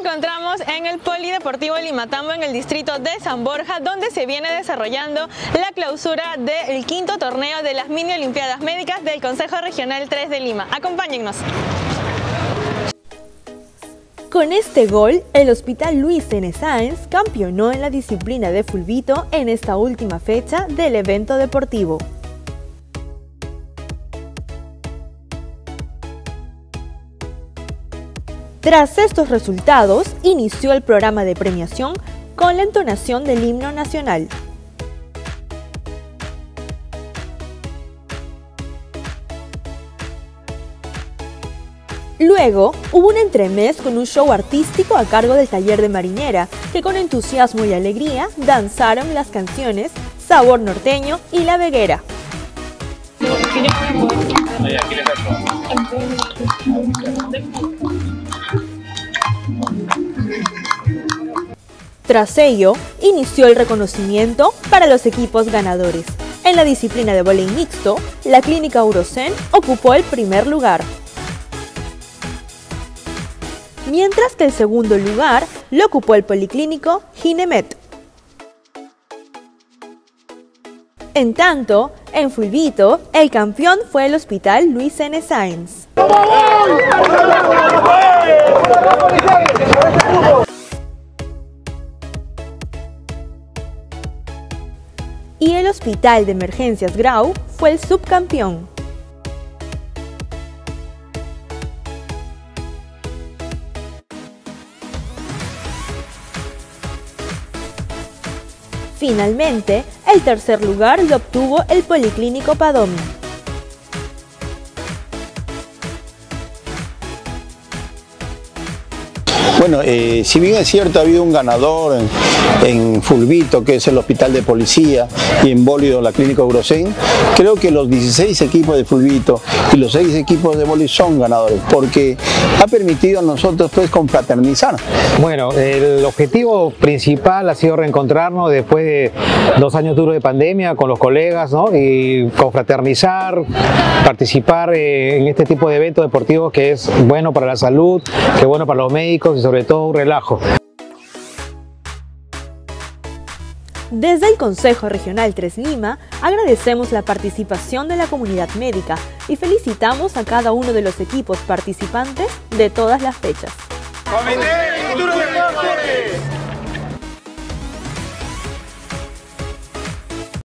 encontramos en el Polideportivo Limatambo en el distrito de San Borja, donde se viene desarrollando la clausura del quinto torneo de las mini olimpiadas médicas del Consejo Regional 3 de Lima. Acompáñennos. Con este gol, el Hospital Luis N. Sáenz campeonó en la disciplina de fulbito en esta última fecha del evento deportivo. Tras estos resultados, inició el programa de premiación con la entonación del himno nacional. Luego, hubo un entremés con un show artístico a cargo del taller de marinera, que con entusiasmo y alegría danzaron las canciones Sabor Norteño y La Veguera. Tras ello, inició el reconocimiento para los equipos ganadores. En la disciplina de voleibol mixto, la clínica Urocen ocupó el primer lugar. Mientras que el segundo lugar lo ocupó el policlínico Ginemet. En tanto, en Fulvito, el campeón fue el Hospital Luis N. Sáenz. Hospital de Emergencias Grau fue el subcampeón. Finalmente, el tercer lugar lo obtuvo el Policlínico Padomi. Bueno, eh, si bien es cierto, ha habido un ganador en, Fulvito, que es el hospital de policía, y en Bólido, la clínica Eurocen, creo que los 16 equipos de Fulvito y los 6 equipos de Bólido son ganadores, porque ha permitido a nosotros pues confraternizar. Bueno, el objetivo principal ha sido reencontrarnos después de dos años duros de pandemia con los colegas, ¿no? Y confraternizar, participar eh, en este tipo de eventos deportivos que es bueno para la salud, que es bueno para los médicos sobre todo un relajo. Desde el Consejo Regional 3 Lima agradecemos la participación de la comunidad médica y felicitamos a cada uno de los equipos participantes de todas las fechas.